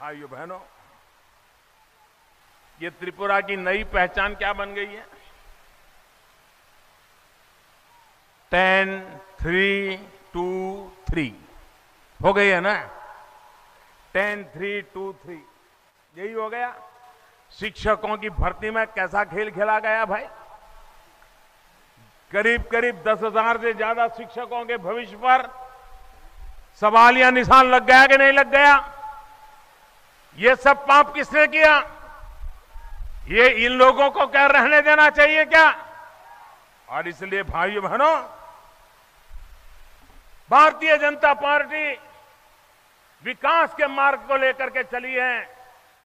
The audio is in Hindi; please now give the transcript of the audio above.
भाइयों बहनों, ये त्रिपुरा की नई पहचान क्या बन गई है? Ten, three, two, three. हो गई है ना? Ten, three, two, three. यही हो गया। शिक्षकों की भर्ती में कैसा खेल खेला गया भाई? करीब करीब दस हज़ार से ज़्यादा शिक्षकों के भविष्य पर सवाल या निशान लग गया कि नहीं लग गया? ये सब पाप किसने किया? ये इन लोगों को क्या रहने देना चाहिए क्या? और इसलिए भाई बहनों भारतीय जनता पार्टी विकास के मार्ग को लेकर के चली है।